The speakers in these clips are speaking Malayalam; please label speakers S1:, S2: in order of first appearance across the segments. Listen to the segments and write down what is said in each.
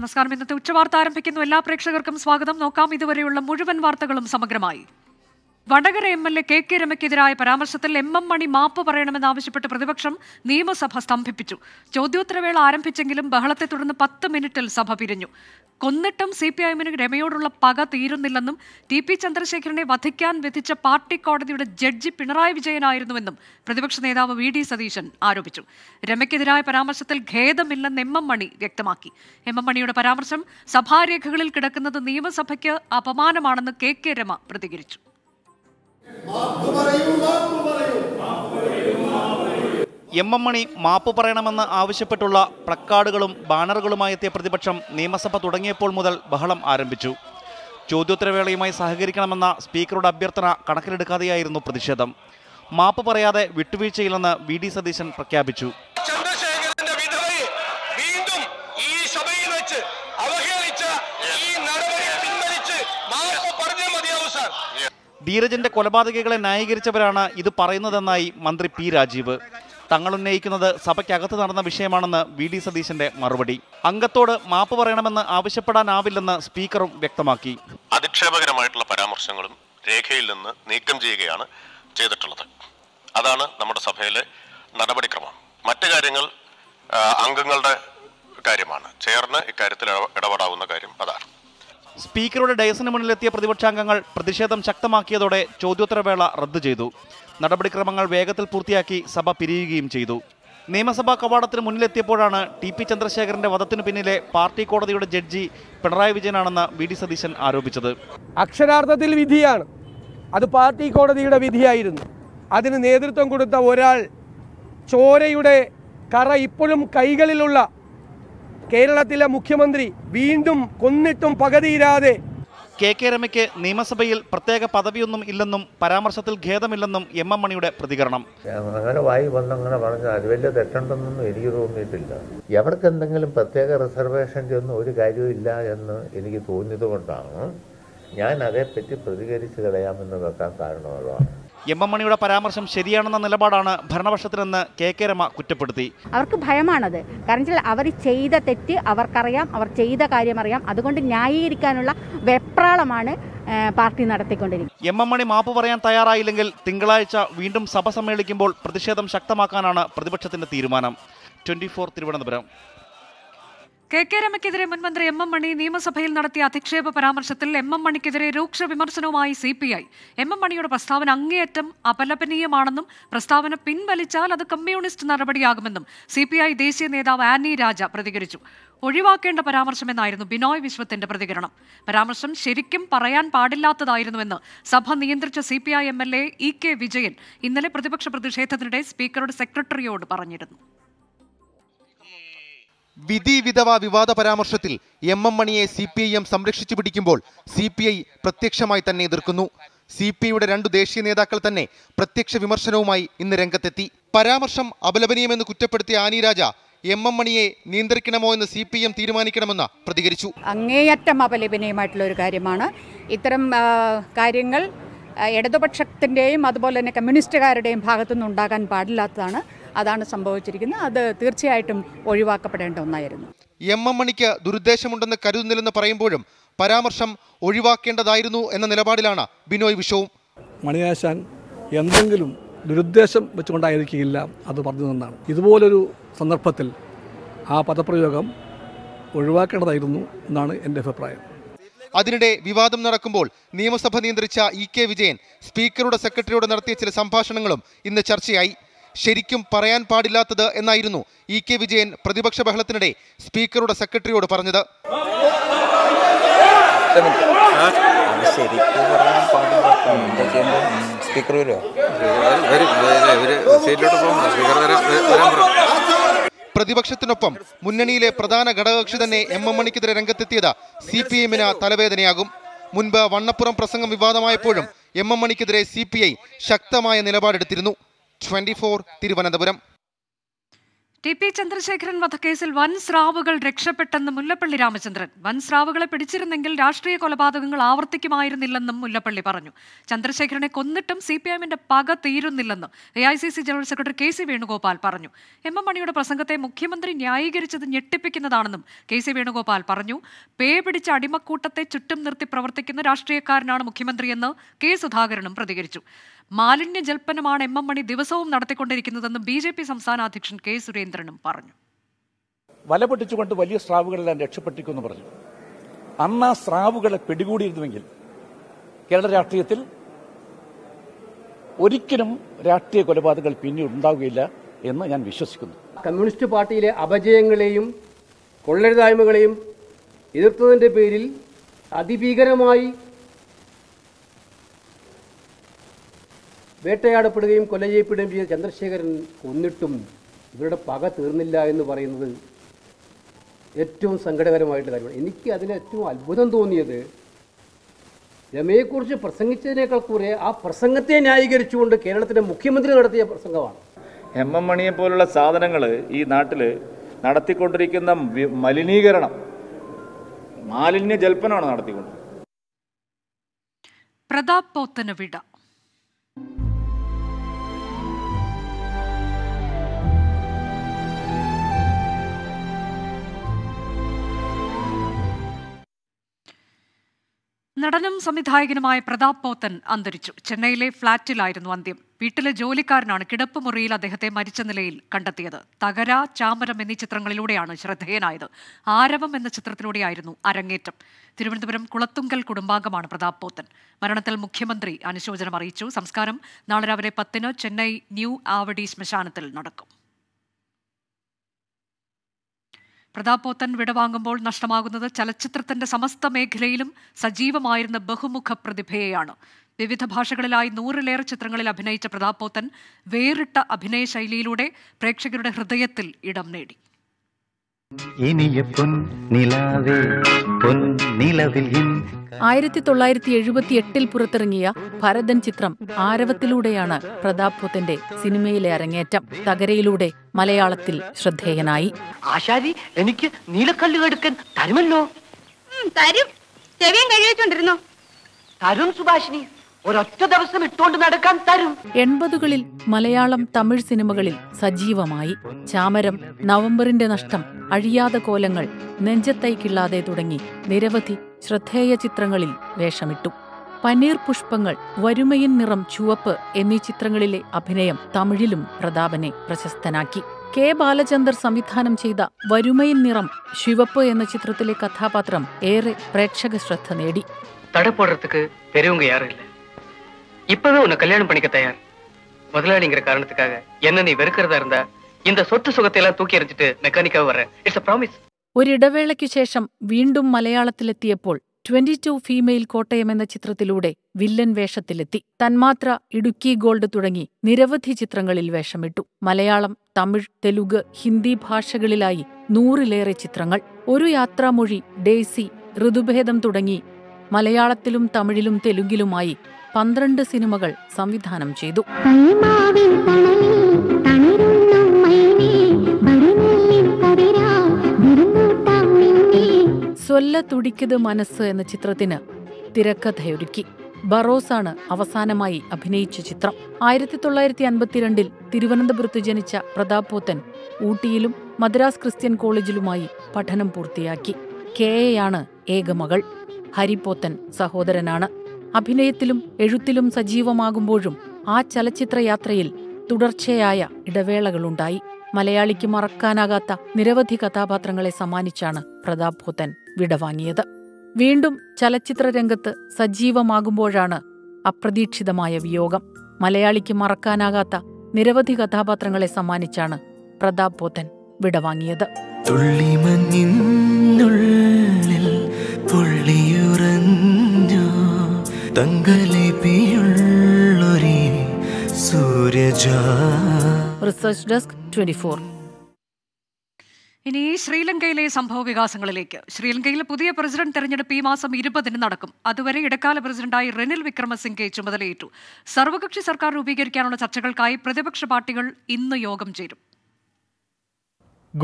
S1: നമസ്കാരം ഇന്നത്തെ ഉച്ചവാർത്ത ആരംഭിക്കുന്നു എല്ലാ പ്രേക്ഷകർക്കും സ്വാഗതം നോക്കാം ഇതുവരെയുള്ള മുഴുവൻ വാർത്തകളും സമഗ്രമായി Vadakara M L A K K രമയ്ക്കെതിരായ പരാമർശത്തിൽ എം എം മണി മാപ്പ് പറയണമെന്നാവശ്യപ്പെട്ട് പ്രതിപക്ഷം നിയമസഭ സ്തംഭിപ്പിച്ചു ചോദ്യോത്തരവേള ആരംഭിച്ചെങ്കിലും ബഹളത്തെ തുടർന്ന് പത്ത് മിനിറ്റിൽ സഭ പിരിഞ്ഞു കൊന്നിട്ടും സി പി ഐഎമ്മിന് രമയോടുള്ള പക തീരുന്നില്ലെന്നും ടി പി ചന്ദ്രശേഖരനെ വധിക്കാൻ വിധിച്ച പാർട്ടി കോടതിയുടെ ജഡ്ജി പിണറായി വിജയനായിരുന്നുവെന്നും പ്രതിപക്ഷ നേതാവ് വി ഡി സതീശൻ ആരോപിച്ചു രമയ്ക്കെതിരായ പരാമർശത്തിൽ ഖേദമില്ലെന്ന് എം എം മണി വ്യക്തമാക്കി എം എം മണിയുടെ പരാമർശം സഭാരേഖകളിൽ കിടക്കുന്നത് നിയമസഭയ്ക്ക് അപമാനമാണെന്ന് കെ കെ രമ
S2: പ്രതികരിച്ചു
S3: എം എം മണി മാപ്പ് പറയണമെന്ന് ആവശ്യപ്പെട്ടുള്ള പ്ലക്കാർഡുകളും ബാനറുകളുമായി എത്തിയ പ്രതിപക്ഷം നിയമസഭ തുടങ്ങിയപ്പോൾ മുതൽ ബഹളം ആരംഭിച്ചു ചോദ്യോത്തരവേളയുമായി സഹകരിക്കണമെന്ന സ്പീക്കറുടെ അഭ്യർത്ഥന കണക്കിലെടുക്കാതെയായിരുന്നു പ്രതിഷേധം മാപ്പ് പറയാതെ വിട്ടുവീഴ്ചയില്ലെന്ന് വി ഡി സതീശൻ പ്രഖ്യാപിച്ചു ധീരജിന്റെ കൊലപാതകികളെ ന്യായീകരിച്ചവരാണ് ഇത് പറയുന്നതെന്നായി മന്ത്രി പി രാജീവ് തങ്ങൾ ഉന്നയിക്കുന്നത് സഭയ്ക്കകത്ത് നടന്ന വിഷയമാണെന്ന് വി ഡി സതീശന്റെ മറുപടി അംഗത്തോട് മാപ്പ് പറയണമെന്ന് ആവശ്യപ്പെടാനാവില്ലെന്ന് സ്പീക്കറും വ്യക്തമാക്കി
S4: അധിക്ഷേപകരമായിട്ടുള്ള പരാമർശങ്ങളും രേഖയിൽ നിന്ന് നീക്കം ചെയ്യുകയാണ് ചെയ്തിട്ടുള്ളത് അതാണ് നമ്മുടെ സഭയിലെ നടപടിക്രമം മറ്റു കാര്യങ്ങൾ അംഗങ്ങളുടെ കാര്യമാണ് ചേർന്ന് ഇക്കാര്യത്തിൽ ഇടപെടാവുന്ന കാര്യം അതാണ്
S3: സ്പീക്കറുടെ ഡയസിന് മുന്നിലെത്തിയ പ്രതിപക്ഷാംഗങ്ങൾ പ്രതിഷേധം ശക്തമാക്കിയതോടെ ചോദ്യോത്തരവേള റദ്ദു ചെയ്തു നടപടിക്രമങ്ങൾ വേഗത്തിൽ പൂർത്തിയാക്കി സഭ പിരിയുകയും ചെയ്തു നിയമസഭാ കവാടത്തിന് മുന്നിലെത്തിയപ്പോഴാണ് ടി പി ചന്ദ്രശേഖരന്റെ വധത്തിന് പിന്നിലെ പാർട്ടി കോടതിയുടെ ജഡ്ജി പിണറായി വിജയനാണെന്ന് വി ഡി സതീശൻ ആരോപിച്ചത് അക്ഷരാർത്ഥത്തിൽ വിധിയാണ്
S5: അത് പാർട്ടി കോടതിയുടെ വിധിയായിരുന്നു അതിന് നേതൃത്വം കൊടുത്ത ഒരാൾ ചോരയുടെ കറ ഇപ്പോഴും കൈകളിലുള്ള കേരളത്തിലെ
S3: മുഖ്യമന്ത്രി വീണ്ടും കൊന്നിട്ടും പകതിയിരാതെ കെ കെ രമയ്ക്ക് നിയമസഭയിൽ പ്രത്യേക പദവിയൊന്നും ഇല്ലെന്നും പരാമർശത്തിൽ ഖേദമില്ലെന്നും എം എം മണിയുടെ പ്രതികരണം
S6: അങ്ങനെ വായി വന്നങ്ങനെ പറഞ്ഞാൽ അത് വലിയ തെറ്റുണ്ടെന്നൊന്നും എനിക്ക് തോന്നിയിട്ടില്ല എവർക്ക് എന്തെങ്കിലും പ്രത്യേക റിസർവേഷൻ്റെ ഒന്നും ഒരു കാര്യവും എന്ന് എനിക്ക് തോന്നിയത് കൊണ്ടാണ് ഞാൻ അതേപ്പറ്റി പ്രതികരിച്ച് കളയാമെന്ന് വെക്കാൻ കാരണമുള്ളതാണ്
S3: എം എം മണിയുടെ പരാമർശം ശരിയാണെന്ന നിലപാടാണ് ഭരണപക്ഷത്തിനെന്ന് കെ കെ രമ കുറ്റപ്പെടുത്തി
S7: അവർക്ക് ഭയമാണത് കാരണം വെച്ചാൽ അവർ ചെയ്ത തെറ്റ് അവർക്കറിയാം അവർ ചെയ്ത കാര്യം അറിയാം അതുകൊണ്ട് ന്യായീകരിക്കാനുള്ള വെപ്രാളമാണ് പാർട്ടി നടത്തിക്കൊണ്ടിരിക്കുന്നത്
S3: എം എം മണി മാപ്പ് പറയാൻ തയ്യാറായില്ലെങ്കിൽ തിങ്കളാഴ്ച വീണ്ടും സഭ സമ്മേളിക്കുമ്പോൾ പ്രതിഷേധം ശക്തമാക്കാനാണ് പ്രതിപക്ഷത്തിന്റെ തീരുമാനം ട്വന്റി തിരുവനന്തപുരം
S1: കെ കെ രമയ്ക്കെതിരെ മുൻമന്ത്രി എം എം മണി നിയമസഭയിൽ നടത്തിയ അധിക്ഷേപ പരാമർശത്തിൽ എം എം മണിക്കെതിരെ രൂക്ഷ വിമർശനവുമായി C P I M M മണിയുടെ പ്രസ്താവന അങ്ങേയറ്റം അപലപനീയമാണെന്നും പ്രസ്താവന പിൻവലിച്ചാൽ അത് കമ്മ്യൂണിസ്റ്റ് നടപടിയാകുമെന്നും സി പി ഐ ദേശീയ നേതാവ് ആനി രാജ പ്രതികരിച്ചു ഒഴിവാക്കേണ്ട പരാമർശമെന്നായിരുന്നു ബിനോയ് വിശ്വത്തിന്റെ പ്രതികരണം പരാമർശം ശരിക്കും പറയാൻ പാടില്ലാത്തതായിരുന്നുവെന്ന് സഭ നിയന്ത്രിച്ച C P I M L A E K Vijayan ഇന്നലെ പ്രതിപക്ഷ പ്രതിഷേധത്തിനിടെ സ്പീക്കറുടെ സെക്രട്ടറിയോട് പറഞ്ഞിരുന്നു
S6: വിധി വിധവ വിവാദ പരാമർശത്തിൽ എം എം മണിയെ സി പി ഐ എം സംരക്ഷിച്ചു പിടിക്കുമ്പോൾ സി പി ഐ പ്രത്യക്ഷമായി തന്നെ എതിർക്കുന്നു സി പി ഐയുടെ രണ്ടു ദേശീയ നേതാക്കൾ തന്നെ പ്രത്യക്ഷ വിമർശനവുമായി ഇന്ന് രംഗത്തെത്തി പരാമർശം അപലപനീയമെന്ന് കുറ്റപ്പെടുത്തിയ ആനി രാജ എം എം മണിയെ നിയന്ത്രിക്കണമോ എന്ന് സി പി എം തീരുമാനിക്കണമെന്ന് പ്രതികരിച്ചു
S8: അങ്ങേയറ്റം അപലപനീയമായിട്ടുള്ള ഒരു കാര്യമാണ് ഇത്തരം കാര്യങ്ങൾ ഇടതുപക്ഷത്തിൻ്റെയും അതുപോലെ തന്നെ കമ്മ്യൂണിസ്റ്റുകാരുടെയും ഭാഗത്തുനിന്ന് ഉണ്ടാകാൻ പാടില്ലാത്തതാണ് അതാണ് സംഭവിച്ചിരിക്കുന്നത് അത് തീർച്ചയായിട്ടും ഒഴിവാക്കപ്പെടേണ്ട ഒന്നായിരുന്നു
S6: എം എം മണിക്ക് ദുരുദ്ദേശമുണ്ടെന്ന് കരുതുന്നില്ലെന്ന് പറയുമ്പോഴും പരാമർശം ഒഴിവാക്കേണ്ടതായിരുന്നു എന്ന നിലപാടിലാണ് ബിനോയ് വിഷവും
S3: മണിയാശാൻ എന്തെങ്കിലും ദുരുദ്ദേശം വെച്ചുകൊണ്ടായിരിക്കില്ല അത് പറഞ്ഞു തന്നാണ് ഇതുപോലൊരു സന്ദർഭത്തിൽ ആ പദപ്രയോഗം ഒഴിവാക്കേണ്ടതായിരുന്നു എന്നാണ് എൻ്റെ അഭിപ്രായം
S6: അതിനിടെ വിവാദം നടക്കുമ്പോൾ നിയമസഭ നിയന്ത്രിച്ച ഇ കെ വിജയൻ സ്പീക്കറുടെ സെക്രട്ടറിയോട് നടത്തിയ ചില സംഭാഷണങ്ങളും ഇന്ന് ചർച്ചയായി ശരിക്കും പറയാൻ പാടില്ലാത്തത് എന്നായിരുന്നു ഇ കെ വിജയൻ പ്രതിപക്ഷ ബഹളത്തിനിടെ സ്പീക്കറുടെ സെക്രട്ടറിയോട് പറഞ്ഞത് പ്രതിപക്ഷത്തിനൊപ്പം മുന്നണിയിലെ പ്രധാന ഘടകകക്ഷി തന്നെ എം എം മണിക്കെതിരെ രംഗത്തെത്തിയത് സി പി എമ്മിന് തലവേദനയാകും മുൻപ് വണ്ണപ്പുറം പ്രസംഗം വിവാദമായപ്പോഴും എം എം മണിക്കെതിരെ സി പി ഐ ശക്തമായ നിലപാടെടുത്തിരുന്നു twenty four Thiruvananthapuram
S1: T P Chandrasekharan വധക്കേസിൽ വൻ സ്രാവുകൾ രക്ഷപ്പെട്ടെന്ന് മുല്ലപ്പള്ളി രാമചന്ദ്രൻ വൻ സ്രാവുകളെ പിടിച്ചിരുന്നെങ്കിൽ രാഷ്ട്രീയ കൊലപാതകങ്ങൾ ആവർത്തിക്കുമായിരുന്നില്ലെന്നും മുല്ലപ്പള്ളി പറഞ്ഞു ചന്ദ്രശേഖരനെ കൊന്നിട്ടും സി പി എമ്മിന്റെ പക തീരുന്നില്ലെന്നും A I C C general secretary K C Venugopal പറഞ്ഞു എം എം മണിയുടെ പ്രസംഗത്തെ മുഖ്യമന്ത്രി ന്യായീകരിച്ചത് ഞെട്ടിപ്പിക്കുന്നതാണെന്നും കെ സി വേണുഗോപാൽ പറഞ്ഞു പേ പിടിച്ച അടിമക്കൂട്ടത്തെ ചുറ്റും നിർത്തി പ്രവർത്തിക്കുന്ന രാഷ്ട്രീയക്കാരനാണ് മുഖ്യമന്ത്രിയെന്ന് കെ സുധാകരനും പ്രതികരിച്ചു മാലിന്യ ജൽപ്പനമാണ് എം എം മണി ദിവസവും നടത്തിക്കൊണ്ടിരിക്കുന്നതെന്ന് ബി ജെ പി സംസ്ഥാന അധ്യക്ഷൻ കെ സുരേന്ദ്രനും പറഞ്ഞു
S3: വല പൊട്ടിച്ചുകൊണ്ട് വലിയ സ്രാവുകളെല്ലാം രക്ഷപ്പെട്ടിരിക്കുമെന്ന് പറഞ്ഞു അന്ന് ആ സ്രാവുകളെ പിടികൂടിയിരുന്നുവെങ്കിൽ കേരള രാഷ്ട്രീയത്തിൽ ഒരിക്കലും രാഷ്ട്രീയ കൊലപാതകങ്ങൾ പിന്നീട് ഉണ്ടാവുകയില്ല
S9: എന്ന് ഞാൻ വിശ്വസിക്കുന്നു
S2: കമ്മ്യൂണിസ്റ്റ് പാർട്ടിയിലെ അപജയങ്ങളെയും കൊള്ളരുതായ്മകളെയും എതിർത്തതിൻ്റെ പേരിൽ അതിഭീകരമായി വേട്ടയാടപ്പെടുകയും കൊല ചെയ്യപ്പെടുകയും ചെയ്ത ചന്ദ്രശേഖരൻ കൊന്നിട്ടും ഇവരുടെ പക തീർന്നില്ല എന്ന് പറയുന്നത് ഏറ്റവും സങ്കടകരമായിട്ടുള്ള കാര്യമാണ് എനിക്ക് അതിന് ഏറ്റവും അത്ഭുതം തോന്നിയത് രമയെക്കുറിച്ച് പ്രസംഗിച്ചതിനേക്കാൾ കുറേ ആ പ്രസംഗത്തെ ന്യായീകരിച്ചുകൊണ്ട് കേരളത്തിൻ്റെ മുഖ്യമന്ത്രി നടത്തിയ പ്രസംഗമാണ് എം എം
S3: മണിയെ പോലുള്ള സാധനങ്ങൾ ഈ നാട്ടിൽ നടത്തിക്കൊണ്ടിരിക്കുന്ന മലിനീകരണം മാലിന്യ ജൽപ്പനമാണ് നടത്തിക്കൊണ്ടിരിക്കുന്നത്
S1: പ്രതാപ് പോത്തന് വിട നടനും സംവിധായകനുമായ പ്രതാപ് പോത്തൻ അന്തരിച്ചു ചെന്നൈയിലെ ഫ്ളാറ്റിലായിരുന്നു അന്ത്യം വീട്ടിലെ ജോലിക്കാരനാണ് കിടപ്പ് മുറിയിൽ അദ്ദേഹത്തെ മരിച്ച നിലയിൽ കണ്ടെത്തിയത് തകര ചാമരം എന്നീ ചിത്രങ്ങളിലൂടെയാണ് ശ്രദ്ധേയനായത് ആരവം എന്ന ചിത്രത്തിലൂടെയായിരുന്നു അരങ്ങേറ്റം തിരുവനന്തപുരം കുളത്തുങ്കൽ കുടുംബാംഗമാണ് പ്രതാപ് പോത്തൻ മരണത്തിൽ മുഖ്യമന്ത്രി അനുശോചനം അറിയിച്ചു സംസ്കാരം നാളെ രാവിലെ പത്തിന് ചെന്നൈ ന്യൂ ആവഡി ശ്മശാനത്തിൽ നടക്കും പ്രതാപോത്തൻ വിടവാങ്ങുമ്പോൾ നഷ്ടമാകുന്നത് ചലച്ചിത്രത്തിന്റെ സമസ്ത മേഖലയിലും സജീവമായിരുന്ന ബഹുമുഖ പ്രതിഭയെയാണ് വിവിധ ഭാഷകളിലായി നൂറിലേറെ ചിത്രങ്ങളിൽ അഭിനയിച്ച പ്രതാപോത്തൻ വേറിട്ട അഭിനയ ശൈലിയിലൂടെ പ്രേക്ഷകരുടെ ഹൃദയത്തിൽ ഇടം നേടി
S3: ഇനിയ നിലാവേ പൊൻ നിലവിൽ
S8: ആയിരത്തി തൊള്ളായിരത്തി എഴുപത്തി എട്ടിൽ പുറത്തിറങ്ങിയ ഭരതൻ ചിത്രം ആരവത്തിലൂടെയാണ് പ്രതാപ് പുത്തന്റെ സിനിമയിലെ അരങ്ങേറ്റം തകരയിലൂടെ മലയാളത്തിൽ ശ്രദ്ധേയനായി ആശാരി എനിക്ക് നീലക്കല്ലുകൾ എടുക്കാൻ തരുമല്ലോ തരും തരും സുഭാഷിണി ഒരൊറ്റ ദിവസം ഇട്ടുകൊണ്ട് നടക്കാൻ തരും എൺപതുകളിൽ മലയാളം തമിഴ് സിനിമകളിൽ സജീവമായി ചാമരം നവംബറിന്റെ നഷ്ടം അഴിയാത കോലങ്ങൾ നെഞ്ചത്തൈക്കില്ലാതെ തുടങ്ങി നിരവധി ശ്രദ്ധേയ ചിത്രങ്ങളിൽ വേഷമിട്ടു പനീർ പുഷ്പങ്ങൾ വരുമയിൻ നിറം ചുവപ്പ് എന്നീ ചിത്രങ്ങളിലെ അഭിനയം തമിഴിലും പ്രതാപനെ പ്രശസ്തനാക്കി കെ ബാലചന്ദർ സംവിധാനം ചെയ്ത വരുമയിൻ നിറം ശിവപ്പ് എന്ന ചിത്രത്തിലെ കഥാപാത്രം ഏറെ പ്രേക്ഷക ശ്രദ്ധ നേടി
S1: തടപ്പുറത്തേക്ക് തെരുവുകയാറില്ല
S10: இப்பவே உன்னை கல்யாணம் பண்ணிக்க தயார் முதலாளிங்கிற காரணத்துக்காக என்ன நீ வெறுக்கிறதா இருந்தா
S1: இந்த சொத்து சுகத்தை எல்லாம் தூக்கி எறிஞ்சிட்டு மெக்கானிக்காக வர்றேன் இட்ஸ் அ ப்ராமிஸ்
S8: ஒரு ഒരിടവേളയ്ക്കു ശേഷം വീണ്ടും മലയാളത്തിലെത്തിയപ്പോൾ ട്വന്റി ടു ഫീമെയിൽ കോട്ടയം എന്ന ചിത്രത്തിലൂടെ വില്ലൻ വേഷത്തിലെത്തി തന്മാത്ര ഇടുക്കി ഗോൾഡ് തുടങ്ങി നിരവധി ചിത്രങ്ങളിൽ വേഷമിട്ടു മലയാളം തമിഴ് തെലുഗ് ഹിന്ദി ഭാഷകളിലായി നൂറിലേറെ ചിത്രങ്ങൾ ഒരു യാത്രാമൊഴി ഡേസി ഋതുഭേദം തുടങ്ങി മലയാളത്തിലും തമിഴിലും തെലുങ്കിലുമായി പന്ത്രണ്ട് സിനിമകൾ സംവിധാനം ചെയ്തു സ്വല്ല തുടിക്കത് മനസ്സ് എന്ന ചിത്രത്തിന് തിരക്കഥയൊരുക്കി ബറോസാണ് അവസാനമായി അഭിനയിച്ച ചിത്രം ആയിരത്തി തൊള്ളായിരത്തി അൻപത്തിരണ്ടിൽ തിരുവനന്തപുരത്ത് ജനിച്ച പ്രതാപ് പോത്തൻ ഊട്ടിയിലും മദ്രാസ് ക്രിസ്ത്യൻ കോളേജിലുമായി പഠനം പൂർത്തിയാക്കി കെ എയാണ് ഏകമകൾ ഹരിപോത്തൻ സഹോദരനാണ് അഭിനയത്തിലും എഴുത്തിലും സജീവമാകുമ്പോഴും ആ ചലച്ചിത്രയാത്രയിൽ തുടർച്ചയായ ഇടവേളകളുണ്ടായി മലയാളിക്ക് മറക്കാനാകാത്ത നിരവധി കഥാപാത്രങ്ങളെ സമ്മാനിച്ചാണ് പ്രതാപ് ഭൂതൻ വിടവാങ്ങിയത് വീണ്ടും ചലച്ചിത്രരംഗത്ത് സജീവമാകുമ്പോഴാണ് അപ്രതീക്ഷിതമായ വിയോഗം മലയാളിക്ക് മറക്കാനാകാത്ത നിരവധി കഥാപാത്രങ്ങളെ സമ്മാനിച്ചാണ് പ്രതാപ് പോത്തൻ വിടവാങ്ങിയത് തുള്ളിമഞ്ഞിനുള്ളിൽ
S6: തുള്ളിയുറങ്ങി ഡെസ്ക്
S1: ഇനി ശ്രീലങ്കയിലെ സംഭവ വികാസങ്ങളിലേക്ക് ശ്രീലങ്കയിൽ പുതിയ പ്രസിഡന്റ് തെരഞ്ഞെടുപ്പ് ഈ മാസം ഇരുപതിന് നടക്കും അതുവരെ ഇടക്കാല പ്രസിഡന്റായി റെനിൽ വിക്രമസിംഗെ ചുമതലയേറ്റു സർവകക്ഷി സർക്കാർ രൂപീകരിക്കാനുള്ള ചർച്ചകൾക്കായി പ്രതിപക്ഷ പാർട്ടികൾ ഇന്ന് യോഗം ചേരും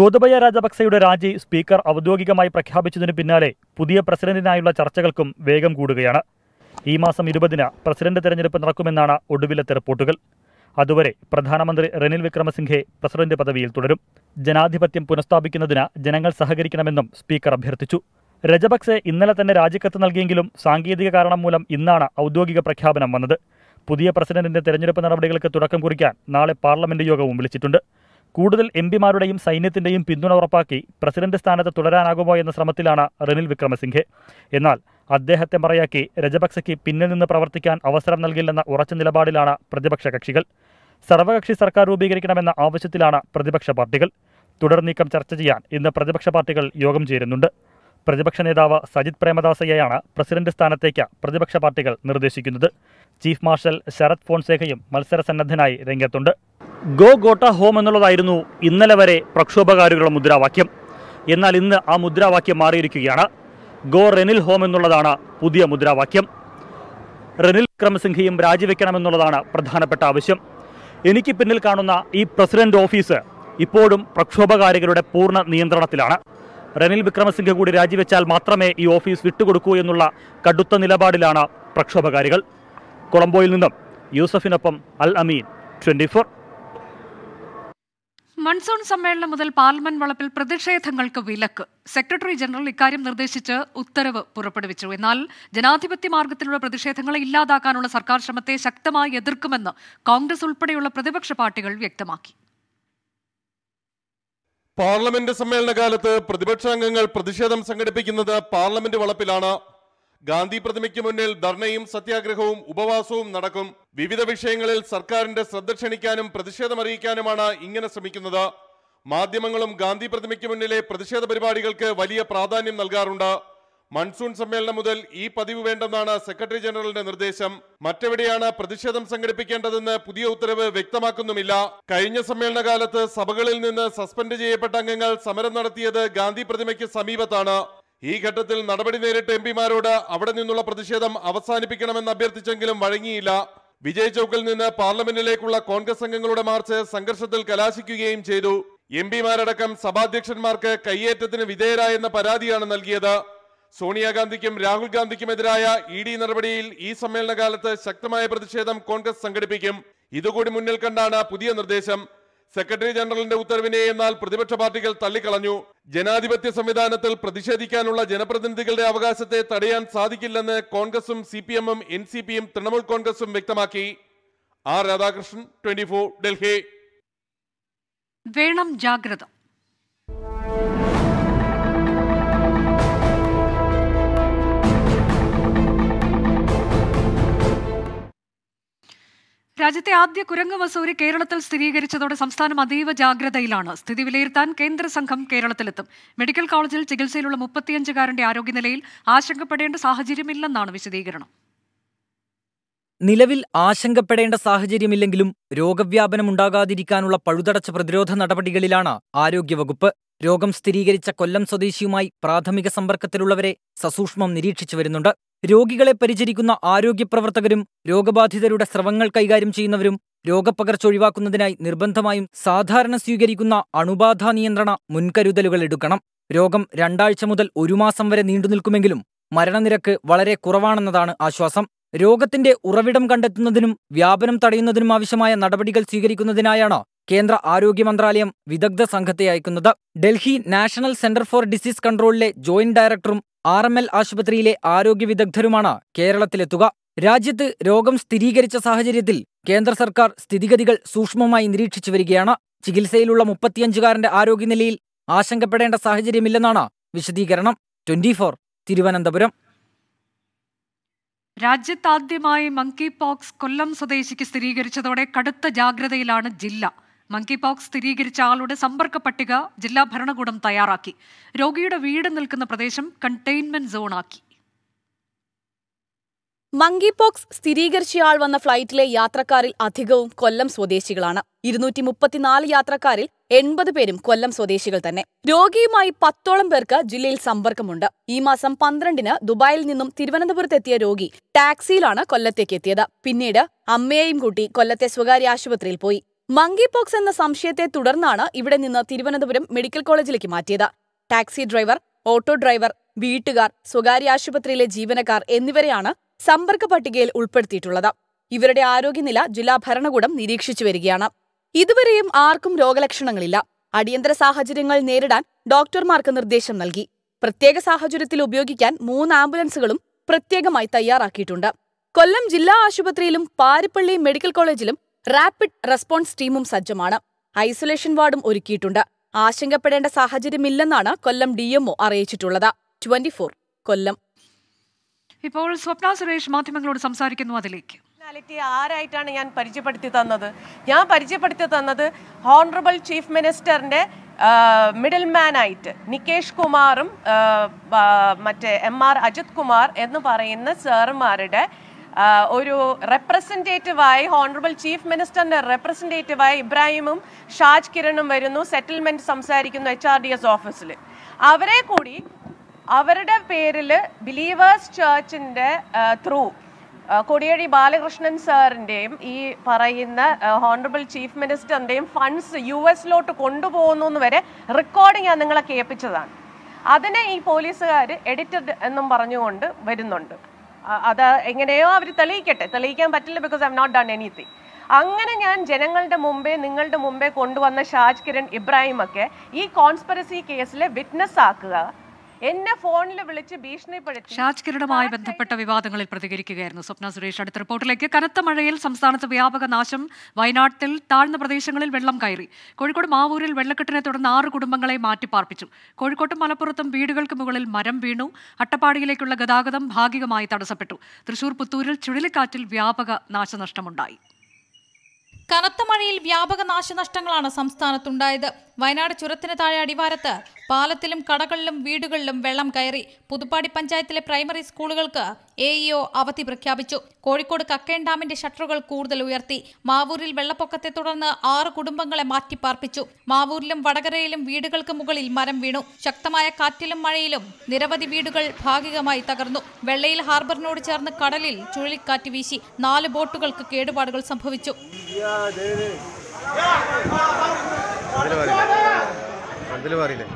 S9: ഗോതബയ രാജപക്സെയുടെ രാജി സ്പീക്കർ ഔദ്യോഗികമായി പ്രഖ്യാപിച്ചതിനു പിന്നാലെ പുതിയ പ്രസിഡന്റിനായുള്ള ചർച്ചകൾക്കും വേഗം കൂടുകയാണ് ഈ മാസം ഇരുപതിന് പ്രസിഡന്റ് തെരഞ്ഞെടുപ്പ് നടക്കുമെന്നാണ് ഒടുവിലത്തെ റിപ്പോർട്ടുകൾ അതുവരെ പ്രധാനമന്ത്രി റെനിൽ വിക്രമസിംഗെ പ്രസിഡന്റ് പദവിയിൽ തുടരും ജനാധിപത്യം പുനഃസ്ഥാപിക്കുന്നതിന് ജനങ്ങൾ സഹകരിക്കണമെന്നും സ്പീക്കർ അഭ്യർത്ഥിച്ചു രജപക്സെ ഇന്നലെ തന്നെ രാജിക്കത്ത് നൽകിയെങ്കിലും സാങ്കേതിക കാരണം മൂലം ഇന്നാണ് ഔദ്യോഗിക പ്രഖ്യാപനം വന്നത് പുതിയ പ്രസിഡന്റിന്റെ തെരഞ്ഞെടുപ്പ് നടപടികൾക്ക് തുടക്കം കുറിക്കാൻ നാളെ പാർലമെന്റ് യോഗവും വിളിച്ചിട്ടുണ്ട് കൂടുതൽ എം പിമാരുടെയും സൈന്യത്തിൻ്റെയും പിന്തുണ ഉറപ്പാക്കി പ്രസിഡന്റ് സ്ഥാനത്ത് തുടരാനാകുമോ എന്ന ശ്രമത്തിലാണ് റെനിൽ വിക്രമസിംഗെ എന്നാൽ അദ്ദേഹത്തെ മറയാക്കി രജപക്സയ്ക്ക് പിന്നിൽ നിന്ന് പ്രവർത്തിക്കാൻ അവസരം നൽകില്ലെന്ന ഉറച്ച നിലപാടിലാണ് പ്രതിപക്ഷ കക്ഷികൾ സർവകക്ഷി സർക്കാർ രൂപീകരിക്കണമെന്ന ആവശ്യത്തിലാണ് പ്രതിപക്ഷ പാർട്ടികൾ തുടർ നീക്കം ചർച്ച ചെയ്യാൻ ഇന്ന് പ്രതിപക്ഷ പാർട്ടികൾ യോഗം ചേരുന്നുണ്ട് പ്രതിപക്ഷ നേതാവ് സജിത് പ്രേമദാസയെയാണ് പ്രസിഡന്റ് സ്ഥാനത്തേക്ക് പ്രതിപക്ഷ പാർട്ടികൾ നിർദ്ദേശിക്കുന്നത് ചീഫ് മാർഷൽ ശരത് ഫോൺസേഖയും മത്സരസന്നദ്ധനായി രംഗത്തുണ്ട് ഗോ ഗോട്ട ഹോം എന്നുള്ളതായിരുന്നു ഇന്നലെ വരെ പ്രക്ഷോഭകാരികളുടെ മുദ്രാവാക്യം എന്നാൽ ഇന്ന് ആ മുദ്രാവാക്യം മാറിയിരിക്കുകയാണ് ഗോ റെനിൽ ഹോം എന്നുള്ളതാണ് പുതിയ മുദ്രാവാക്യം റെനിൽ ക്രമസിംഹയും രാജിവെക്കണമെന്നുള്ളതാണ് പ്രധാനപ്പെട്ട ആവശ്യം എനിക്ക് പിന്നിൽ കാണുന്ന ഈ പ്രസിഡന്റ് ഓഫീസ് ഇപ്പോഴും പ്രക്ഷോഭകാരികളുടെ പൂർണ്ണ നിയന്ത്രണത്തിലാണ് റെനിൽ വിക്രമസിംഘ കൂടി രാജിവെച്ചാൽ മാത്രമേ ഈ ഓഫീസ് വിട്ടുകൊടുക്കൂ എന്നുള്ള കടുത്ത നിലപാടിലാണ് പ്രക്ഷോഭകാരികൾ കൊളംബോയിൽ നിന്നും യൂസഫിനൊപ്പം അൽ അമീൻ ട്വൻറ്റി
S1: മൺസൂൺ സമ്മേളനം മുതൽ പാർലമെന്റ് വളപ്പിൽ പ്രതിഷേധങ്ങൾക്ക് വിലക്ക് സെക്രട്ടറി ജനറൽ ഇക്കാര്യം നിർദ്ദേശിച്ച് ഉത്തരവ് പുറപ്പെടുവിച്ചു എന്നാൽ ജനാധിപത്യ മാർഗത്തിലുള്ള പ്രതിഷേധങ്ങളെ ഇല്ലാതാക്കാനുള്ള സർക്കാർ ശ്രമത്തെ ശക്തമായി എതിർക്കുമെന്ന് കോൺഗ്രസ് ഉൾപ്പെടെയുള്ള പ്രതിപക്ഷ പാർട്ടികൾ വ്യക്തമാക്കി
S4: പാർലമെന്റ് സമ്മേളനകാലത്ത് പ്രതിപക്ഷാംഗങ്ങൾ പ്രതിഷേധം സംഘടിപ്പിക്കുന്നത് പാർലമെന്റ് വളപ്പിലാണ് ഗാന്ധി പ്രതിമയ്ക്ക് മുന്നിൽ ധർണയും സത്യാഗ്രഹവും ഉപവാസവും നടക്കും വിവിധ വിഷയങ്ങളിൽ സർക്കാരിന്റെ ശ്രദ്ധ ക്ഷണിക്കാനും പ്രതിഷേധമറിയിക്കാനുമാണ് ഇങ്ങനെ ശ്രമിക്കുന്നത് മാധ്യമങ്ങളും ഗാന്ധി പ്രതിമയ്ക്ക് മുന്നിലെ പ്രതിഷേധ പരിപാടികൾക്ക് വലിയ പ്രാധാന്യം നൽകാറുണ്ട് മൺസൂൺ സമ്മേളനം മുതൽ ഈ പതിവ് വേണ്ടെന്നാണ് സെക്രട്ടറി ജനറലിന്റെ നിർദ്ദേശം മറ്റെവിടെയാണ് പ്രതിഷേധം സംഘടിപ്പിക്കേണ്ടതെന്ന് പുതിയ ഉത്തരവ് വ്യക്തമാക്കുന്നുമില്ല കഴിഞ്ഞ സമ്മേളന കാലത്ത് സഭകളിൽ നിന്ന് സസ്പെൻഡ് ചെയ്യപ്പെട്ട അംഗങ്ങൾ സമരം നടത്തിയത് ഗാന്ധി പ്രതിമയ്ക്ക് സമീപത്താണ് ഈ ഘട്ടത്തിൽ നടപടി നേരിട്ട് എം അവിടെ നിന്നുള്ള പ്രതിഷേധം അവസാനിപ്പിക്കണമെന്ന് അഭ്യർത്ഥിച്ചെങ്കിലും വഴങ്ങിയില്ല വിജയ് ചൌക്കിൽ നിന്ന് പാർലമെന്റിലേക്കുള്ള കോൺഗ്രസ് അംഗങ്ങളുടെ മാർച്ച് സംഘർഷത്തിൽ കലാശിക്കുകയും ചെയ്തു എം പിമാരടക്കം സഭാധ്യക്ഷന്മാർക്ക് കയ്യേറ്റത്തിന് വിധേയരായെന്ന പരാതിയാണ് നൽകിയത് സോണിയാഗാന്ധിക്കും രാഹുൽ ഗാന്ധിക്കുമെതിരായ ഇ ഡി നടപടിയിൽ ഈ സമ്മേളനകാലത്ത് ശക്തമായ പ്രതിഷേധം കോൺഗ്രസ് സംഘടിപ്പിക്കും ഇതുകൂടി മുന്നിൽ കണ്ടാണ് പുതിയ നിർദ്ദേശം സെക്രട്ടറി ജനറലിന്റെ ഉത്തരവിനെ എന്നാൽ പ്രതിപക്ഷ പാർട്ടികൾ തള്ളിക്കളഞ്ഞു ജനാധിപത്യ സംവിധാനത്തിൽ പ്രതിഷേധിക്കാനുള്ള ജനപ്രതിനിധികളുടെ അവകാശത്തെ തടയാൻ സാധിക്കില്ലെന്ന് കോൺഗ്രസും സി പി എമ്മും എൻ സി പിയും തൃണമൂൽ കോൺഗ്രസും വ്യക്തമാക്കി ആർ രാധാകൃഷ്ണൻ ട്വന്റി ഡൽഹി
S1: വേണം ജാഗ്രത രാജ്യത്തെ ആദ്യ കുരങ്ങ് മസൂരി കേരളത്തിൽ സ്ഥിരീകരിച്ചതോടെ സംസ്ഥാനം അതീവ ജാഗ്രതയിലാണ് സ്ഥിതി വിലയിരുത്താൻ കേന്ദ്ര സംഘം കേരളത്തിലെത്തും മെഡിക്കൽ കോളേജിൽ ചികിത്സയിലുള്ള മുപ്പത്തിയഞ്ചുകാരന്റെ ആരോഗ്യനിലയിൽ ആശങ്കപ്പെടേണ്ട സാഹചര്യമില്ലെന്നാണ് വിശദീകരണം
S11: നിലവിൽ ആശങ്കപ്പെടേണ്ട സാഹചര്യമില്ലെങ്കിലും രോഗവ്യാപനം ഉണ്ടാകാതിരിക്കാനുള്ള പഴുതടച്ച പ്രതിരോധ നടപടികളിലാണ് ആരോഗ്യവകുപ്പ് രോഗം സ്ഥിരീകരിച്ച കൊല്ലം സ്വദേശിയുമായി പ്രാഥമിക സമ്പർക്കത്തിലുള്ളവരെ സസൂക്ഷ്മം നിരീക്ഷിച്ചു വരുന്നുണ്ട് രോഗികളെ പരിചരിക്കുന്ന ആരോഗ്യപ്രവർത്തകരും രോഗബാധിതരുടെ സ്രവങ്ങൾ കൈകാര്യം ചെയ്യുന്നവരും രോഗപ്പകർച്ച ഒഴിവാക്കുന്നതിനായി നിർബന്ധമായും സാധാരണ സ്വീകരിക്കുന്ന അണുബാധ നിയന്ത്രണ മുൻകരുതലുകൾ എടുക്കണം രോഗം രണ്ടാഴ്ച മുതൽ ഒരു മാസം വരെ നീണ്ടുനിൽക്കുമെങ്കിലും മരണനിരക്ക് വളരെ കുറവാണെന്നതാണ് ആശ്വാസം രോഗത്തിന്റെ ഉറവിടം കണ്ടെത്തുന്നതിനും വ്യാപനം തടയുന്നതിനും ആവശ്യമായ നടപടികൾ സ്വീകരിക്കുന്നതിനായാണ് കേന്ദ്ര ആരോഗ്യ മന്ത്രാലയം വിദഗ്ധ സംഘത്തെ അയക്കുന്നത് Delhi national centre for disease കൺട്രോളിലെ ജോയിന്റ് ഡയറക്ടറും ആർ എം എൽ ആശുപത്രിയിലെ ആരോഗ്യ വിദഗ്ധരുമാണ് കേരളത്തിലെത്തുക രാജ്യത്ത് രോഗം സ്ഥിരീകരിച്ച സാഹചര്യത്തിൽ കേന്ദ്ര സർക്കാർ സ്ഥിതിഗതികൾ സൂക്ഷ്മമായി നിരീക്ഷിച്ചു വരികയാണ് ചികിത്സയിലുള്ള മുപ്പത്തിയഞ്ചുകാരന്റെ ആരോഗ്യനിലയിൽ ആശങ്കപ്പെടേണ്ട സാഹചര്യമില്ലെന്നാണ് വിശദീകരണം ട്വന്റി ഫോർ തിരുവനന്തപുരം
S1: രാജ്യത്താദ്യമായി മങ്കി പോക്സ് കൊല്ലം സ്വദേശിക്ക് സ്ഥിരീകരിച്ചതോടെ കടുത്ത ജാഗ്രതയിലാണ് ജില്ല മങ്കി പോക്സ് സ്ഥിരീകരിച്ച ആളുടെ സമ്പർക്ക പട്ടിക ജില്ലാ ഭരണകൂടം തയ്യാറാക്കി രോഗിയുടെ വീട് നിൽക്കുന്ന പ്രദേശം കണ്ടെയ്ൻമെന്റ് സോണാക്കി മങ്കി പോക്സ് സ്ഥിരീകരിച്ചയാൾ
S12: വന്ന ഫ്ലൈറ്റിലെ യാത്രക്കാരിൽ അധികവും കൊല്ലം സ്വദേശികളാണ് ഇരുന്നൂറ്റി മുപ്പത്തിനാല് യാത്രക്കാരിൽ എൺപത് പേരും കൊല്ലം സ്വദേശികൾ തന്നെ രോഗിയുമായി പത്തോളം പേർക്ക് ജില്ലയിൽ സമ്പർക്കമുണ്ട് ഈ മാസം പന്ത്രണ്ടിന് ദുബായിൽ നിന്നും തിരുവനന്തപുരത്തെത്തിയ രോഗി ടാക്സിയിലാണ് കൊല്ലത്തേക്ക് എത്തിയത് പിന്നീട് അമ്മയെയും കൂട്ടി കൊല്ലത്തെ സ്വകാര്യ ആശുപത്രിയിൽ പോയി മങ്കി പോക്സ് എന്ന സംശയത്തെ തുടർന്നാണ് ഇവിടെ നിന്ന് തിരുവനന്തപുരം മെഡിക്കൽ കോളേജിലേക്ക് മാറ്റിയത് ടാക്സി ഡ്രൈവർ ഓട്ടോ ഡ്രൈവർ വീട്ടുകാർ സ്വകാര്യ ആശുപത്രിയിലെ ജീവനക്കാർ എന്നിവരെയാണ് സമ്പർക്ക പട്ടികയിൽ ഉൾപ്പെടുത്തിയിട്ടുള്ളത് ഇവരുടെ ആരോഗ്യനില ജില്ലാ ഭരണകൂടം നിരീക്ഷിച്ചു വരികയാണ് ഇതുവരെയും ആർക്കും രോഗലക്ഷണങ്ങളില്ല അടിയന്തര സാഹചര്യങ്ങൾ നേരിടാൻ ഡോക്ടർമാർക്ക് നിർദ്ദേശം നൽകി പ്രത്യേക സാഹചര്യത്തിൽ ഉപയോഗിക്കാൻ മൂന്ന് ആംബുലൻസുകളും പ്രത്യേകമായി തയ്യാറാക്കിയിട്ടുണ്ട് കൊല്ലം ജില്ലാ ആശുപത്രിയിലും പാരിപ്പള്ളി മെഡിക്കൽ കോളേജിലും റാപ്പിഡ് റെസ്പോൺസ് ടീമും സജ്ജമാണ് ഐസൊലേഷൻ വാർഡും ഒരുക്കിയിട്ടുണ്ട് ആശങ്കപ്പെടേണ്ട സാഹചര്യമില്ലെന്നാണ് കൊല്ലം ഡി എംഒ അറിയിച്ചിട്ടുള്ളത് ട്വന്റി ഫോർ കൊല്ലം
S1: ഇപ്പോൾ സ്വപ്ന സുരേഷ് മാധ്യമങ്ങളോട് സംസാരിക്കുന്നു അതിലേക്ക്
S10: പേഴ്സണാലിറ്റി ആരായിട്ടാണ് ഞാൻ പരിചയപ്പെടുത്തി തന്നത് ഞാൻ പരിചയപ്പെടുത്തി തന്നത് ഹോണറബിൾ ചീഫ് മിനിസ്റ്ററിന്റെ മിഡിൽ മാനായിട്ട് നികേഷ് കുമാറും മറ്റേ എം ആർ അജിത് കുമാർ എന്ന് പറയുന്ന സാറുമാരുടെ ഒരു റെപ്രസെൻറ്റേറ്റീവായി ഹോണറബിൾ ചീഫ് മിനിസ്റ്ററിൻ്റെ റെപ്രസെൻറ്റേറ്റീവായി ഇബ്രാഹിമും ഷാജ് കിരണും വരുന്നു സെറ്റിൽമെൻറ്റ് സംസാരിക്കുന്നു എച്ച് ആർ ഡി എസ് ഓഫീസിൽ അവരെ കൂടി അവരുടെ പേരിൽ ബിലീവേഴ്സ് ചേർച്ചിൻ്റെ ത്രൂ കൊടിയേഴി ബാലകൃഷ്ണൻ സാറിൻ്റെയും ഈ പറയുന്ന ഹോണറബിൾ ചീഫ് മിനിസ്റ്ററിൻ്റെയും ഫണ്ട്സ് യു എസിലോട്ട് കൊണ്ടുപോകുന്നു എന്ന് വരെ റെക്കോർഡിംഗ് ഞാൻ നിങ്ങളെ കേൾപ്പിച്ചതാണ് അതിനെ ഈ പോലീസുകാർ എഡിറ്റഡ് എന്നും പറഞ്ഞുകൊണ്ട് വരുന്നുണ്ട് അത് എങ്ങനെയോ അവർ തെളിയിക്കട്ടെ തെളിയിക്കാൻ പറ്റില്ല because I'm not done anything അങ്ങനെ ഞാൻ ജനങ്ങളുടെ മുമ്പേ നിങ്ങളുടെ മുമ്പേ കൊണ്ടുവന്ന ഷാജ് കിരൺ ഇബ്രാഹിം ഒക്കെ ഈ കോൺസ്പെറസി കേസിലെ വിറ്റ്നസ് ആക്കുക എന്നെ ഫോണിൽ വിളിച്ച് ഭീഷണിപ്പെടുത്തി
S1: ഷാജ്കിറുമായി ബന്ധപ്പെട്ട വിവാദങ്ങളിൽ പ്രതികരിക്കുകയായിരുന്നു സ്വപ്ന സുരേഷ് അടുത്ത റിപ്പോർട്ടിലേക്ക് കനത്ത മഴയിൽ സംസ്ഥാനത്ത് വ്യാപക നാശം വയനാട്ടിൽ താഴ്ന്ന പ്രദേശങ്ങളിൽ വെള്ളം കയറി കോഴിക്കോട് മാവൂരിൽ വെള്ളക്കെട്ടിനെ തുടർന്ന് ആറ് കുടുംബങ്ങളെ മാറ്റിപ്പാർപ്പിച്ചു കോഴിക്കോട്ടും മലപ്പുറത്തും വീടുകൾക്ക് മുകളിൽ മരം വീണു അട്ടപ്പാടിയിലേക്കുള്ള ഗതാഗതം ഭാഗികമായി തടസ്സപ്പെട്ടു തൃശൂർ പുത്തൂരിൽ ചുഴലിക്കാറ്റിൽ വ്യാപക നാശനഷ്ടമുണ്ടായി കനത്ത മഴയിൽ വ്യാപക നാശനഷ്ടങ്ങളാണ് സംസ്ഥാനത്തുണ്ടായത്
S7: വയനാട് ചുരത്തിന് താഴെ അടിവാരത്ത് പാലത്തിലും കടകളിലും വീടുകളിലും വെള്ളം കയറി പുതുപ്പാടി പഞ്ചായത്തിലെ പ്രൈമറി സ്കൂളുകൾക്ക് എ ഇഒ e അവധി പ്രഖ്യാപിച്ചു കോഴിക്കോട് കക്കയം ഡാമിന്റെ ഷട്ടറുകൾ കൂടുതൽ ഉയർത്തി മാവൂരിൽ വെള്ളപ്പൊക്കത്തെ തുടർന്ന് ആറ് കുടുംബങ്ങളെ മാറ്റിപ്പാർപ്പിച്ചു മാവൂരിലും വടകരയിലും വീടുകൾക്ക് മുകളിൽ മരം വീണു ശക്തമായ കാറ്റിലും മഴയിലും നിരവധി വീടുകൾ ഭാഗികമായി തകർന്നു വെള്ളയിൽ ഹാർബറിനോട് ചേർന്ന് കടലിൽ ചുഴലിക്കാറ്റ് വീശി നാല് ബോട്ടുകൾക്ക് കേടുപാടുകൾ സംഭവിച്ചു അതിൽ പറയില്ലേ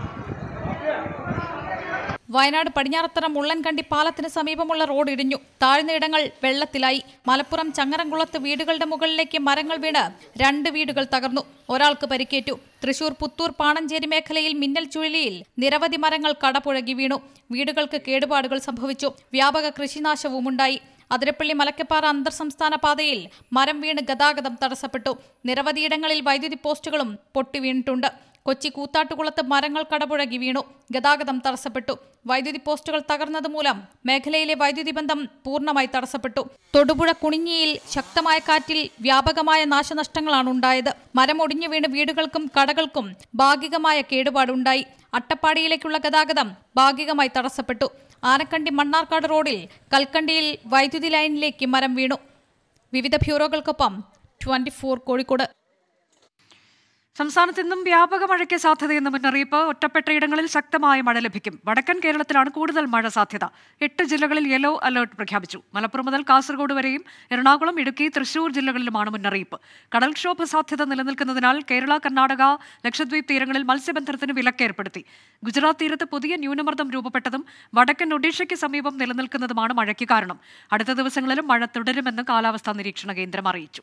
S7: വയനാട് പടിഞ്ഞാറത്തറ മുള്ളൻകണ്ടി പാലത്തിന് സമീപമുള്ള റോഡ് ഇടിഞ്ഞു താഴ്ന്ന ഇടങ്ങൾ വെള്ളത്തിലായി മലപ്പുറം ചങ്ങരംകുളത്ത് വീടുകളുടെ മുകളിലേക്ക് മരങ്ങൾ വീണ് രണ്ട് വീടുകൾ തകർന്നു ഒരാൾക്ക് പരിക്കേറ്റു തൃശൂർ പുത്തൂർ പാണഞ്ചേരി മേഖലയിൽ മിന്നൽ ചുഴലിയിൽ നിരവധി മരങ്ങൾ കടപുഴകി വീണു വീടുകൾക്ക് കേടുപാടുകൾ സംഭവിച്ചു വ്യാപക കൃഷിനാശവും ഉണ്ടായി അതിരപ്പള്ളി മലക്കപ്പാറ അന്തർ സംസ്ഥാന പാതയിൽ മരം വീണ് ഗതാഗതം തടസ്സപ്പെട്ടു നിരവധിയിടങ്ങളിൽ വൈദ്യുതി പോസ്റ്റുകളും പൊട്ടിവീണിട്ടുണ്ട് കൊച്ചി കൂത്താട്ടുകുളത്ത് മരങ്ങൾ കടപുഴകി വീണു ഗതാഗതം തടസ്സപ്പെട്ടു വൈദ്യുതി പോസ്റ്റുകൾ തകർന്നതുമൂലം മേഖലയിലെ വൈദ്യുതി ബന്ധം പൂർണ്ണമായി തടസ്സപ്പെട്ടു തൊടുപുഴ കുണിഞ്ഞിയിൽ ശക്തമായ കാറ്റിൽ വ്യാപകമായ നാശനഷ്ടങ്ങളാണ് ഉണ്ടായത് മരമൊടിഞ്ഞു വീണ് വീടുകൾക്കും കടകൾക്കും ഭാഗികമായ കേടുപാടുണ്ടായി അട്ടപ്പാടിയിലേക്കുള്ള ഗതാഗതം ഭാഗികമായി തടസ്സപ്പെട്ടു ആനക്കണ്ടി മണ്ണാർക്കാട് റോഡിൽ കൽക്കണ്ടിയിൽ വൈദ്യുതി ലൈനിലേക്ക് മരം വീണു വിവിധ ബ്യൂറോകൾക്കൊപ്പം ട്വന്റി കോഴിക്കോട്
S1: സംസ്ഥാനത്ത് ഇന്നും വ്യാപക മഴയ്ക്ക് സാധ്യതയെന്ന് മുന്നറിയിപ്പ് ഒറ്റപ്പെട്ടയിടങ്ങളിൽ ശക്തമായ മഴ ലഭിക്കും വടക്കൻ കേരളത്തിലാണ് കൂടുതൽ മഴ സാധ്യത എട്ട് ജില്ലകളിൽ യെല്ലോ അലർട്ട് പ്രഖ്യാപിച്ചു മലപ്പുറം മുതൽ കാസർഗോഡ് വരെയും എറണാകുളം ഇടുക്കി തൃശൂർ ജില്ലകളിലുമാണ് മുന്നറിയിപ്പ് കടൽക്ഷോഭ സാധ്യത നിലനിൽക്കുന്നതിനാൽ കേരള കർണാടക ലക്ഷദ്വീപ് തീരങ്ങളിൽ മത്സ്യബന്ധനത്തിന് വിലക്കേർപ്പെടുത്തി ഗുജറാത്ത് തീരത്ത് പുതിയ ന്യൂനമർദ്ദം രൂപപ്പെട്ടതും വടക്കൻ ഒഡീഷയ്ക്ക് സമീപം നിലനിൽക്കുന്നതുമാണ് മഴയ്ക്ക് കാരണം അടുത്ത ദിവസങ്ങളിലും മഴ തുടരുമെന്ന് കാലാവസ്ഥാ നിരീക്ഷണ കേന്ദ്രം അറിയിച്ചു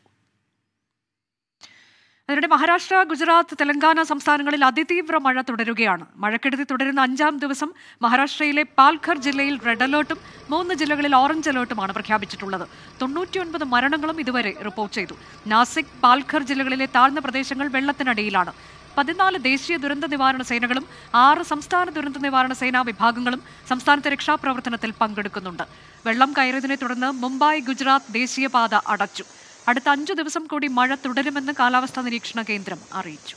S1: അതിനിടെ മഹാരാഷ്ട്ര ഗുജറാത്ത് തെലങ്കാന സംസ്ഥാനങ്ങളിൽ അതിതീവ്ര മഴ തുടരുകയാണ് മഴക്കെടുതി തുടരുന്ന അഞ്ചാം ദിവസം മഹാരാഷ്ട്രയിലെ പാൽഘർ ജില്ലയിൽ റെഡ് അലേർട്ടും മൂന്ന് ജില്ലകളിൽ ഓറഞ്ച് അലേർട്ടുമാണ് പ്രഖ്യാപിച്ചിട്ടുള്ളത് തൊണ്ണൂറ്റിയൊൻപത് മരണങ്ങളും ഇതുവരെ റിപ്പോർട്ട് ചെയ്തു നാസിക് പാൽഘർ ജില്ലകളിലെ താഴ്ന്ന പ്രദേശങ്ങൾ വെള്ളത്തിനടിയിലാണ് പതിനാല് ദേശീയ ദുരന്ത നിവാരണ സേനകളും ആറ് സംസ്ഥാന ദുരന്ത നിവാരണ സേനാ വിഭാഗങ്ങളും സംസ്ഥാനത്തെ രക്ഷാപ്രവർത്തനത്തിൽ പങ്കെടുക്കുന്നുണ്ട് വെള്ളം കയറിയതിനെ തുടർന്ന് മുംബൈ ഗുജറാത്ത് ദേശീയപാത അടച്ചു അടുത്ത അഞ്ചു ദിവസം കൂടി മഴ തുടരുമെന്ന് കാലാവസ്ഥാ നിരീക്ഷണ കേന്ദ്രം അറിയിച്ചു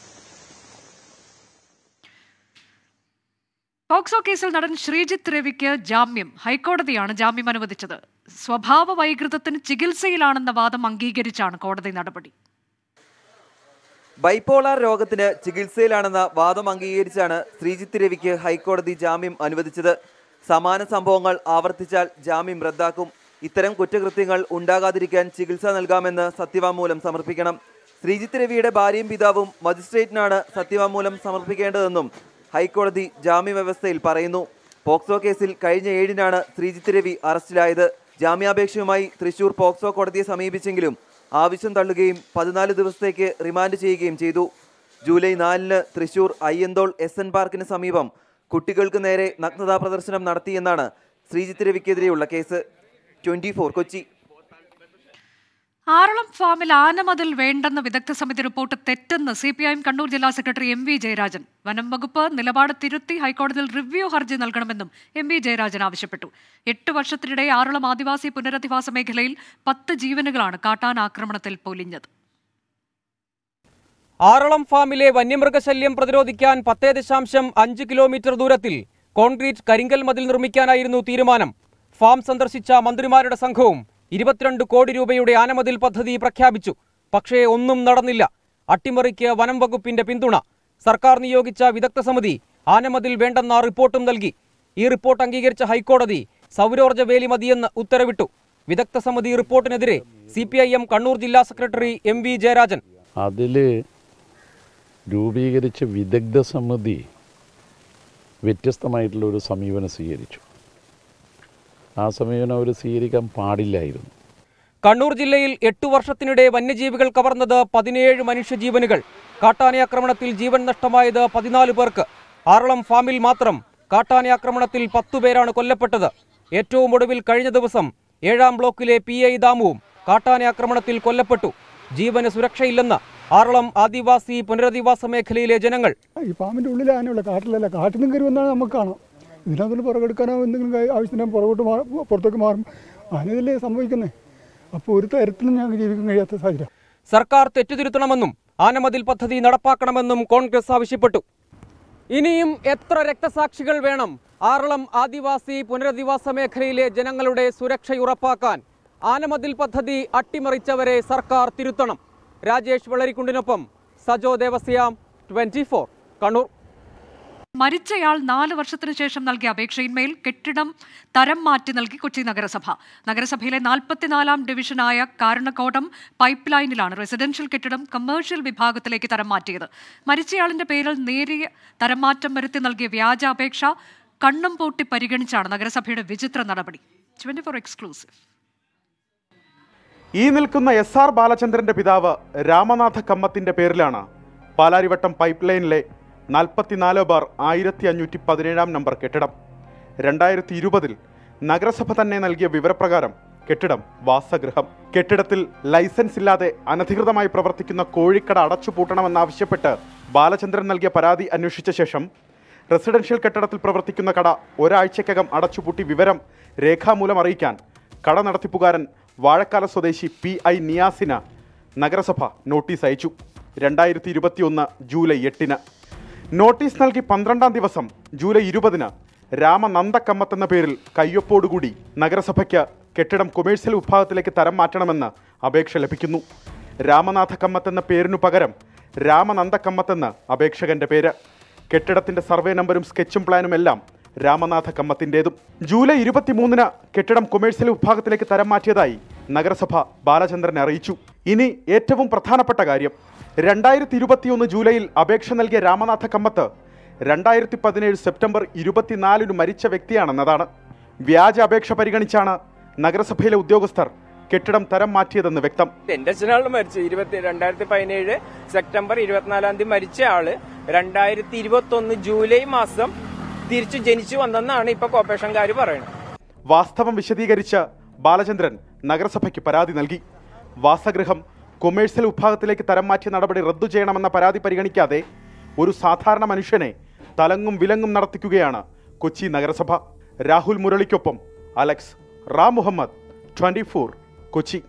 S1: പോക്സോ കേസിൽ നടൻ ശ്രീജിത്ത് രവിക്ക് ജാമ്യം ഹൈക്കോടതിയാണ് ജാമ്യം അനുവദിച്ചത് സ്വഭാവ വൈകൃതത്തിന് ചികിത്സയിലാണെന്ന വാദം അംഗീകരിച്ചാണ് കോടതി നടപടി
S2: ബൈപോളാർ രോഗത്തിന് ചികിത്സയിലാണെന്ന വാദം അംഗീകരിച്ചാണ് ശ്രീജിത്ത് രവിക്ക് ഹൈക്കോടതി ജാമ്യം അനുവദിച്ചത് സമാന സംഭവങ്ങൾ ആവർത്തിച്ചാൽ ജാമ്യം റദ്ദാക്കും ഇത്തരം കുറ്റകൃത്യങ്ങൾ ഉണ്ടാകാതിരിക്കാൻ ചികിത്സ നൽകാമെന്ന് സത്യവാമൂലം സമർപ്പിക്കണം ശ്രീജിത്ത് രവിയുടെ ഭാര്യയും പിതാവും മജിസ്ട്രേറ്റിനാണ് സത്യവാമൂലം സമർപ്പിക്കേണ്ടതെന്നും ഹൈക്കോടതി ജാമ്യവ്യവസ്ഥയിൽ പറയുന്നു പോക്സോ കേസിൽ കഴിഞ്ഞ ഏഴിനാണ് ശ്രീജിത്ത് രവി അറസ്റ്റിലായത് ജാമ്യാപേക്ഷയുമായി തൃശൂർ പോക്സോ കോടതിയെ സമീപിച്ചെങ്കിലും ആവശ്യം തള്ളുകയും പതിനാല് ദിവസത്തേക്ക് റിമാൻഡ് ചെയ്യുകയും ചെയ്തു ജൂലൈ നാലിന് തൃശൂർ അയ്യന്തോൾ എസ് എൻ പാർക്കിന് സമീപം കുട്ടികൾക്ക് നേരെ നഗ്നതാ പ്രദർശനം നടത്തിയെന്നാണ് ശ്രീജിത്ത് രവിക്കെതിരെയുള്ള case twenty four Kochi
S1: Aralam ഫാമിൽ ആനമതിൽ വേണ്ടെന്ന വിദഗ്ധ സമിതി റിപ്പോർട്ട് തെറ്റെന്ന് C P I M Kannur ജില്ലാ സെക്രട്ടറി എം വി ജയരാജൻ വനം വകുപ്പ് നിലപാട് തിരുത്തി ഹൈക്കോടതിയിൽ റിവ്യൂ ഹർജി നൽകണമെന്നും എം വി ജയരാജൻ ആവശ്യപ്പെട്ടു എട്ട് വർഷത്തിനിടെ ആറളം ആദിവാസി പുനരധിവാസ മേഖലയിൽ പത്ത് ജീവനുകളാണ് കാട്ടാൻ ആക്രമണത്തിൽ പൊലിഞ്ഞത്
S2: ആറളം ഫാമിലെ വന്യമൃഗശല്യം പ്രതിരോധിക്കാൻ പത്തേ ദശാംശം അഞ്ച് കിലോമീറ്റർ ദൂരത്തിൽ കോൺക്രീറ്റ് കരിങ്കൽ മതിൽ നിർമ്മിക്കാനായിരുന്നു തീരുമാനം ഫാം സന്ദർശിച്ച മന്ത്രിമാരുടെ സംഘവും ഇരുപത്തിരണ്ട് കോടി രൂപയുടെ ആനമതിൽ പദ്ധതി പ്രഖ്യാപിച്ചു പക്ഷേ ഒന്നും നടന്നില്ല അട്ടിമറിക്ക് വനം വകുപ്പിന്റെ പിന്തുണ സർക്കാർ നിയോഗിച്ച വിദഗ്ധ സമിതി ആനമതിൽ വേണ്ടെന്ന റിപ്പോർട്ടും നൽകി ഈ റിപ്പോർട്ട് അംഗീകരിച്ച ഹൈക്കോടതി സൗരോർജ്ജ വേലി മതിയെന്ന് ഉത്തരവിട്ടു വിദഗ്ധ സമിതി റിപ്പോർട്ടിനെതിരെ C P I M Kannur ജില്ലാ സെക്രട്ടറി എം വി ജയരാജൻ
S4: അതിൽ രൂപീകരിച്ച വിദഗ്ധ സമിതി വ്യത്യസ്തമായിട്ടുള്ള ഒരു സമീപനം സ്വീകരിച്ചു ആ സമയം അവർ സ്വീകരിക്കാൻ പാടില്ലായിരുന്നു
S2: കണ്ണൂർ ജില്ലയിൽ എട്ടു വർഷത്തിനിടെ വന്യജീവികൾ കവർന്നത് പതിനേഴ് മനുഷ്യജീവനുകൾ കാട്ടാനയാക്രമണത്തിൽ ജീവൻ നഷ്ടമായത് പതിനാല് പേർക്ക് ആറളം ഫാമിൽ മാത്രം കാട്ടാനയാക്രമണത്തിൽ പേരാണ് കൊല്ലപ്പെട്ടത് ഏറ്റവും ഒടുവിൽ കഴിഞ്ഞ ദിവസം ഏഴാം ബ്ലോക്കിലെ പി ഐ ദാമുവും കാട്ടാനയാക്രമണത്തിൽ കൊല്ലപ്പെട്ടു ജീവന് സുരക്ഷയില്ലെന്ന് ആറളം ആദിവാസി പുനരധിവാസ മേഖലയിലെ ജനങ്ങൾ
S5: ഈ ഫാമിൻ്റെ ഉള്ളിലാണുള്ള കാട്ടിലല്ല കാട്ടിലും കരുവെന്നാണ് നമുക്ക് കാണാം ഇതിനകത്തുനിന്ന് പുറകെടുക്കാനോ എന്തെങ്കിലും ആവശ്യത്തിന് പുറകോട്ട് പുറത്തേക്ക് മാറും അതിനതല്ലേ സംഭവിക്കുന്നത് അപ്പോൾ ഒരു തരത്തിലും ഞങ്ങൾക്ക്
S2: ജീവിക്കാൻ കഴിയാത്ത സാഹചര്യം സർക്കാർ തെറ്റുതിരുത്തണമെന്നും ആനമതിൽ പദ്ധതി നടപ്പാക്കണമെന്നും കോൺഗ്രസ് ആവശ്യപ്പെട്ടു ഇനിയും എത്ര രക്തസാക്ഷികൾ വേണം ആറളം ആദിവാസി പുനരധിവാസ മേഖലയിലെ ജനങ്ങളുടെ സുരക്ഷയുറപ്പാക്കാൻ ആനമതിൽ പദ്ധതി അട്ടിമറിച്ചവരെ സർക്കാർ തിരുത്തണം രാജേഷ് വളരിക്കുണ്ടിനൊപ്പം സജോ ദേവസ്യാം ട്വൻറ്റി കണ്ണൂർ
S1: മരിച്ചയാൾ നാല് വർഷത്തിനു ശേഷം നൽകിയ അപേക്ഷയിന്മേൽ കെട്ടിടം തരം മാറ്റി നൽകി കൊച്ചി നഗരസഭ നഗരസഭയിലെ നാൽപ്പത്തിനാലാം ഡിവിഷനായ കാരണക്കോടം പൈപ്പ് ലൈനിലാണ് റെസിഡൻഷ്യൽ കെട്ടിടം കമേഴ്ഷ്യൽ വിഭാഗത്തിലേക്ക് തരം മാറ്റിയത് മരിച്ചയാളിന്റെ പേരിൽ നേരിയ തരം മാറ്റം വരുത്തി നൽകിയ വ്യാജ അപേക്ഷ കണ്ണും പൂട്ടി പരിഗണിച്ചാണ് നഗരസഭയുടെ വിചിത്ര നടപടി എക്സ്ക്ലൂസീവ്
S5: ഈ നിൽക്കുന്ന എസ് ആർ ബാലചന്ദ്രന്റെ പിതാവ് രാമനാഥ കമ്മത്തിന്റെ പേരിലാണ് പാലാരിവട്ടം പൈപ്പ് ലൈനിലെ നാൽപ്പത്തിനാല് ബാർ ആയിരത്തി അഞ്ഞൂറ്റി പതിനേഴാം നമ്പർ കെട്ടിടം രണ്ടായിരത്തി ഇരുപതിൽ നഗരസഭ തന്നെ നൽകിയ വിവരപ്രകാരം കെട്ടിടം വാസഗൃഹം കെട്ടിടത്തിൽ ലൈസൻസ് ഇല്ലാതെ അനധികൃതമായി പ്രവർത്തിക്കുന്ന കോഴിക്കട അടച്ചുപൂട്ടണമെന്നാവശ്യപ്പെട്ട് ബാലചന്ദ്രൻ നൽകിയ പരാതി അന്വേഷിച്ച ശേഷം റെസിഡൻഷ്യൽ കെട്ടിടത്തിൽ പ്രവർത്തിക്കുന്ന കട ഒരാഴ്ചക്കകം അടച്ചുപൂട്ടി വിവരം രേഖാമൂലം അറിയിക്കാൻ കട നടത്തിപ്പുകാരൻ വാഴക്കാല സ്വദേശി പി ഐ നിയാസിന് നഗരസഭ നോട്ടീസ് അയച്ചു രണ്ടായിരത്തി ഇരുപത്തിയൊന്ന് ജൂലൈ എട്ടിന് നോട്ടീസ് നൽകി പന്ത്രണ്ടാം ദിവസം ജൂലൈ ഇരുപതിന് രാമനന്ദക്കമ്മത്ത് എന്ന പേരിൽ കയ്യൊപ്പോടുകൂടി നഗരസഭയ്ക്ക് കെട്ടിടം കൊമേഴ്സ്യൽ വിഭാഗത്തിലേക്ക് തരം മാറ്റണമെന്ന് അപേക്ഷ ലഭിക്കുന്നു രാമനാഥ എന്ന പേരിനു പകരം രാമനന്ദക്കമ്മത്തെന്ന് അപേക്ഷകന്റെ പേര് കെട്ടിടത്തിന്റെ സർവേ നമ്പരും സ്കെച്ചും പ്ലാനും എല്ലാം രാമനാഥ കമ്മത്തിൻ്റേതും ജൂലൈ ഇരുപത്തിമൂന്നിന് കെട്ടിടം കൊമേഴ്സ്യൽ വിഭാഗത്തിലേക്ക് തരം മാറ്റിയതായി നഗരസഭ ബാലചന്ദ്രനെ അറിയിച്ചു ഇനി ഏറ്റവും പ്രധാനപ്പെട്ട കാര്യം രണ്ടായിരത്തി ഇരുപത്തിയൊന്ന് ജൂലൈയിൽ അപേക്ഷ നൽകിയ രാമനാഥ കമ്മത്ത് രണ്ടായിരത്തി പതിനേഴ് സെപ്റ്റംബർ ഇരുപത്തിനാലിന് മരിച്ച വ്യക്തിയാണെന്നതാണ് വ്യാജ അപേക്ഷ പരിഗണിച്ചാണ് നഗരസഭയിലെ ഉദ്യോഗസ്ഥർ കെട്ടിടം തരം മാറ്റിയതെന്ന് വ്യക്തം
S2: എന്റെ അച്ഛനാണ് മരിച്ചത് ഇരുപത്തി രണ്ടായിരത്തി പതിനേഴ് സെപ്റ്റംബർ ഇരുപത്തിനാലാം തീയതി മരിച്ച ആള് രണ്ടായിരത്തി ഇരുപത്തി ഒന്ന് ജൂലൈ മാസം തിരിച്ചു ജനിച്ചു വന്നെന്നാണ് ഇപ്പൊ കോർപ്പറേഷൻകാർ പറയുന്നത്
S5: വാസ്തവം വിശദീകരിച്ച് ബാലചന്ദ്രൻ നഗരസഭയ്ക്ക് പരാതി നൽകി വാസഗൃഹം കൊമേഴ്സ്യൽ വിഭാഗത്തിലേക്ക് തരം മാറ്റിയ നടപടി റദ്ദു ചെയ്യണമെന്ന പരാതി പരിഗണിക്കാതെ ഒരു സാധാരണ മനുഷ്യനെ തലങ്ങും വിലങ്ങും നടത്തിക്കുകയാണ് കൊച്ചി നഗരസഭ രാഹുൽ മുരളിക്കൊപ്പം അലക്സ് റാം മുഹമ്മദ് ട്വൻറ്റി കൊച്ചി